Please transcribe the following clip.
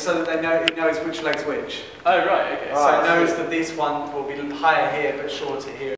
so that they know it knows which leg's which. Oh, right, okay. so it knows that this one will be higher here but shorter here.